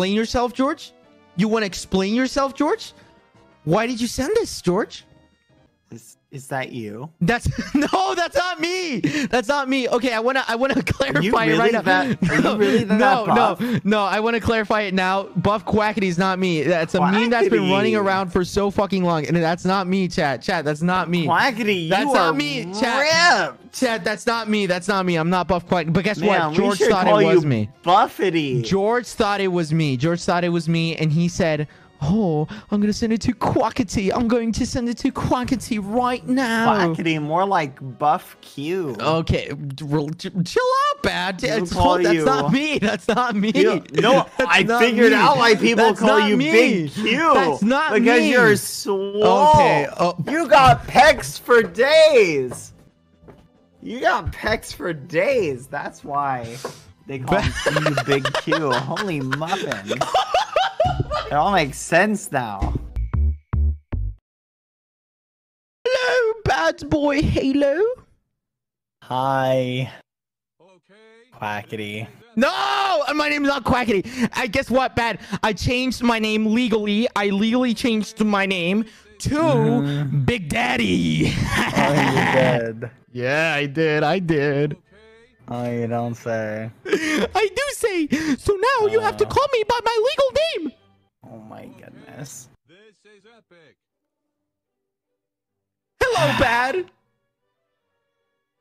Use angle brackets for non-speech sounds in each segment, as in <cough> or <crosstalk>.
explain yourself, George? You want to explain yourself, George? Why did you send this, George? Is, is that you? That's <laughs> no, that's not me. That's not me. Okay, I wanna I wanna <laughs> clarify it really right now. that- are you no, really that no, buff? no, no. I want to clarify it now. Buff Quackity is not me. That's a meme that's been running around for so fucking long, and that's not me, chat. Chat, that's not me. Quackity, you That's are not me, chat. ripped. Chat, that's not me. That's not me. I'm not Buff Quackity. But guess Man, what? George thought it was you me. Buffety. George thought it was me. George thought it was me, and he said, "Oh, I'm gonna send it to Quackity. I'm going to send it to Quackity right now." Quackity, more like Buff Q. Okay, chill out, bad. It's, call that's you- not me. That's not me. You- no, <laughs> That's I figured me. out why people That's call you me. Big Q. That's not because me. you're swole. Okay, oh. You got pecs for days. You got pecs for days. That's why they call <laughs> you Big Q. Holy muffins. It all makes sense now. Hello, BadBoyHalo. Hi. Quackity. No, my name's not Quackity. I guess what, bad. I changed my name legally. I legally changed my name to Mm-hmm. Big Daddy. Oh, dead. <laughs> yeah, I did. I did. Oh, you don't say. <laughs> I do say. So now you have to Uh. call me by my legal name. Oh my goodness. Hello, bad.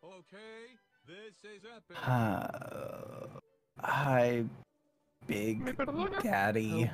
Okay, this is epic. Uh, hi, Big Daddy.